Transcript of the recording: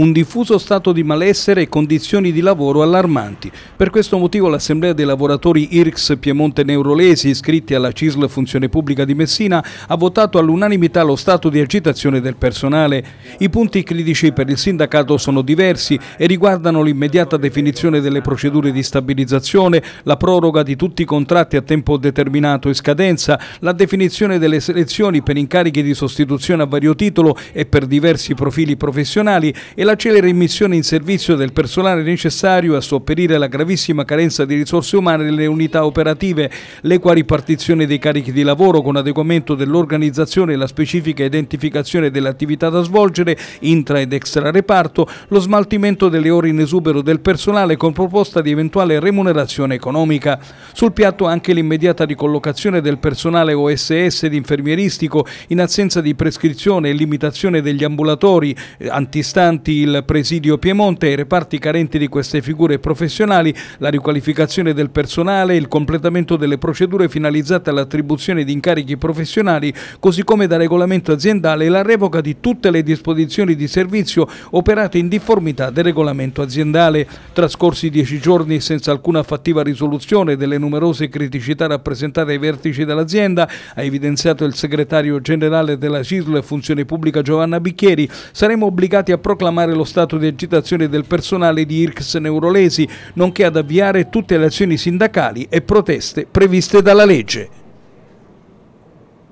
un diffuso stato di malessere e condizioni di lavoro allarmanti. Per questo motivo l'Assemblea dei lavoratori IRX Piemonte Neurolesi iscritti alla CISL Funzione Pubblica di Messina ha votato all'unanimità lo stato di agitazione del personale. I punti critici per il sindacato sono diversi e riguardano l'immediata definizione delle procedure di stabilizzazione, la proroga di tutti i contratti a tempo determinato e scadenza, la definizione delle selezioni per incarichi di sostituzione a vario titolo e per diversi profili professionali e la celere immissione in servizio del personale necessario a sopperire alla gravissima carenza di risorse umane nelle unità operative, l'equa ripartizione dei carichi di lavoro con adeguamento dell'organizzazione e la specifica identificazione delle attività da svolgere intra ed extra reparto, lo smaltimento delle ore in esubero del personale con proposta di eventuale remunerazione economica. Sul piatto anche l'immediata ricollocazione del personale OSS ed infermieristico in assenza di prescrizione e limitazione degli ambulatori eh, antistanti il presidio Piemonte e i reparti carenti di queste figure professionali, la riqualificazione del personale, il completamento delle procedure finalizzate all'attribuzione di incarichi professionali, così come da regolamento aziendale e la revoca di tutte le disposizioni di servizio operate in difformità del regolamento aziendale. Trascorsi dieci giorni senza alcuna fattiva risoluzione delle numerose criticità rappresentate ai vertici dell'azienda, ha evidenziato il segretario generale della CISL Funzione Pubblica Giovanna Bicchieri, saremo obbligati a proclamare fermare lo stato di agitazione del personale di IRCS Neurolesi, nonché ad avviare tutte le azioni sindacali e proteste previste dalla legge.